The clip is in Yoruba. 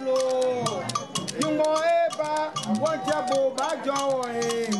flo yungo eba wọ́n jẹ́ bò bá jọ wọ̀nyí.